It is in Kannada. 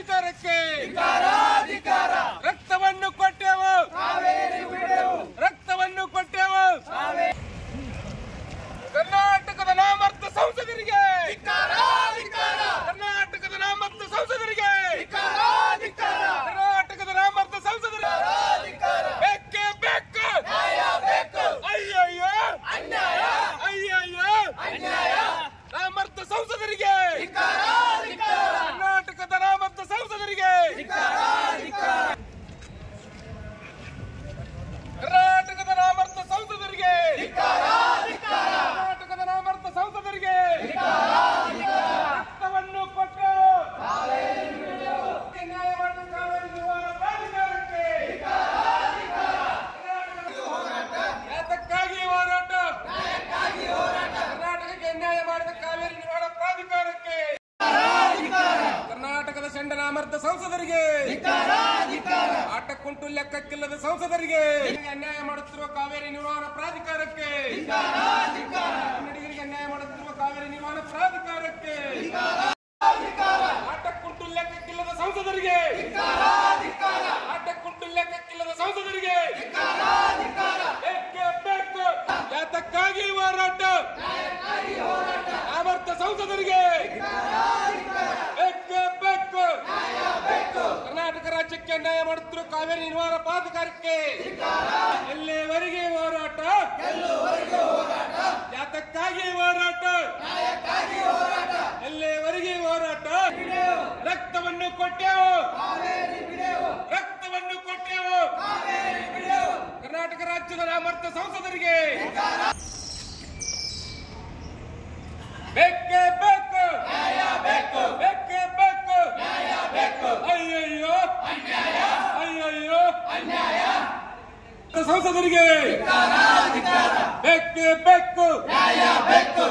ಅಧಿಕಾರಕ್ಕೆ ರಕ್ತವನ್ನು ಕೊಟ್ಟೆವು ರಕ್ತವನ್ನು ಕೊಟ್ಟೆವು ಕರ್ನಾಟಕದ ನಾಮರ್ಥ ಸಂಸದರಿಗೆ ಕರ್ನಾಟಕದ ನಾಮರ್ಥ ಸಂಸದರಿಗೆ ಕರ್ನಾಟಕದ ನಾಮರ್ಥ ಸಂಸದರಿಗೆ ಬೇಕೇ ಬೇಕು ಅಯ್ಯಯ್ಯೋ ಅಯ್ಯಯ್ಯೋ ನಾಮರ್ಥ ಸಂಸದರಿಗೆ ಕರ್ನಾಟಕದ ನಾಮರ್ಥ ಸಂಸದರಿಗೆ ಕರ್ನಾಟಕದ ನಾಮರ್ಥ ಸಂಸದರಿಗೆ ಕರ್ನಾಟಕದ ನಾಮರ್ಥ ಸಂಸದರಿಗೆ ರಕ್ತವನ್ನು ಕೊಟ್ಟು ನ್ಯಾಯ ಮಾಡಿದ ಕಾವೇರಿ ನಿವಾರಣಾ ಪ್ರಾಧಿಕಾರಕ್ಕೆ ಯಾತಕ್ಕಾಗಿ ಹೋರಾಟ ಕರ್ನಾಟಕಕ್ಕೆ ನ್ಯಾಯ ಮಾಡಿದ ಕಾವೇರಿ ನಿವಾರಣಾ ಪ್ರಾಧಿಕಾರಕ್ಕೆ ಕರ್ನಾಟಕದ ಚಂಡನಾಮರ್ಥ ಸಂಸದರಿಗೆ. ಆಟಕ್ಕುಂಟು ಕುಂಟು ಲೆಕ್ಕಕ್ಕಿಲ್ಲದ ಸಂಸದರಿಗೆ. ಅನ್ಯಾಯ ಮಾಡುತ್ತಿರುವ ಕಾವೇರಿ ನಿರ್ವಹಣಾ ಪ್ರಾಧಿಕಾರಕ್ಕೆ. ಕನ್ನಡಿಗರಿಗೆ ಅನ್ಯಾಯ ಮಾಡುತ್ತಿರುವ ಕಾವೇರಿ ನಿರ್ವಹಣಾ ಪ್ರಾಧಿಕಾರಕ್ಕೆ. ಆಟಕ್ಕುಂಟು ಕುಂಟು ಲೆಕ್ಕಕ್ಕಿಲ್ಲದ ಸಂಸದರಿಗೆ ಆಟ ಕುಂಟು ಲೆಕ್ಕಕ್ಕಿಲ್ಲದ ಸಂಸದರಿಗೆ ಬೇಕೇ ಬೇಕು ಯಾತಕ್ಕಾಗಿ ಹೋರಾಟ ನಾಮರ್ಥ ಸಂಸದರಿಗೆ ಬೇಕೇ ಬೇಕು ಕರ್ನಾಟಕ ರಾಜ್ಯಕ್ಕೆ ನ್ಯಾಯ ಮಾಡುತ್ತಿರುವ ಕಾವೇರಿ ನಿರ್ವಹಣ ಪಾದಕಾರಕ್ಕೆ ಎಲ್ಲಿವರೆಗೆ ಹೋರಾಟ? ಯಾತಕ್ಕಾಗಿ ಹೋರಾಟ? ಎಲ್ಲಿವರೆಗೆ ಹೋರಾಟ? ರಕ್ತವನ್ನು ಕೊಟ್ಟೆವು. ರಕ್ತವನ್ನು ಕೊಟ್ಟೆವು. ಕರ್ನಾಟಕ ರಾಜ್ಯದ ನಾಮರ್ಥ ಸಂಸದರಿಗೆ ಬೇಕೇ ಬೇಕು ಬೇಕೇ ಬೇಕು ಅಯ್ಯಯ್ಯೋ ಅಯ್ಯಯ್ಯೋ ಸಂಸದರಿಗೆ. ಬೆಕ್ಕು ಬೇಕು ಬೇಕೇ ಬೇಕು